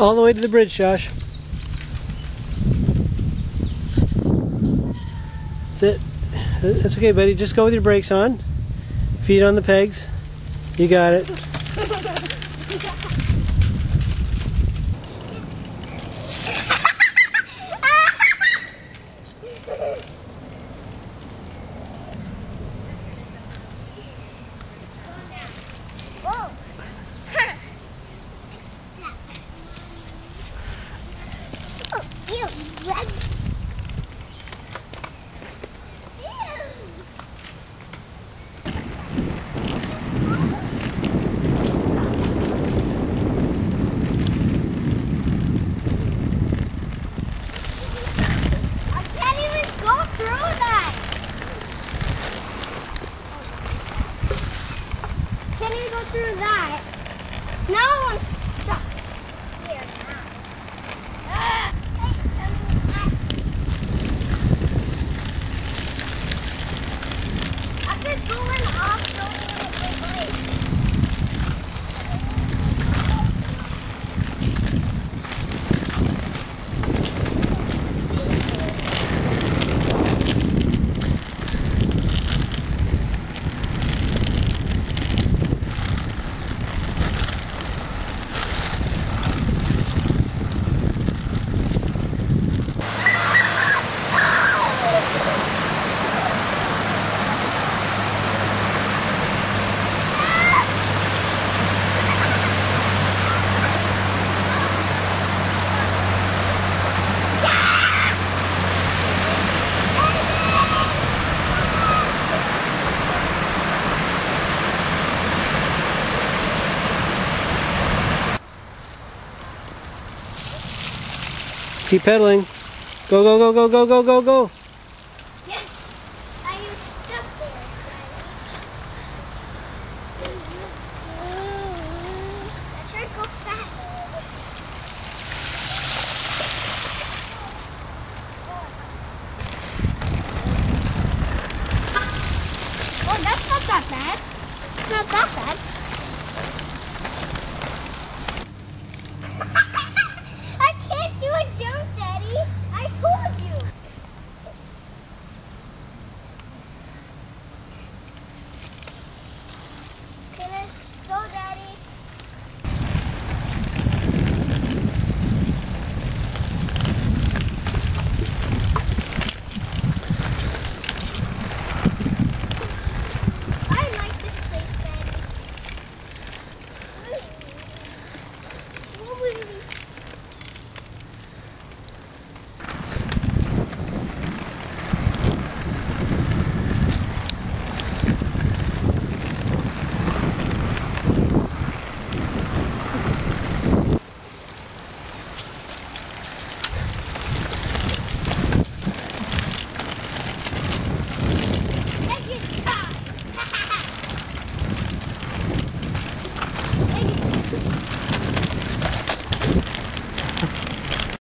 All the way to the bridge, Josh. That's it. That's okay, buddy. Just go with your brakes on. Feet on the pegs. You got it. Whoa. oh, ew, red. I can't even go through that. Through that. Now I'm Keep pedaling. Go, go, go, go, go, go, go, go. Yes. Are you stuck there? I go fast. Oh, that's not that bad. It's not that bad.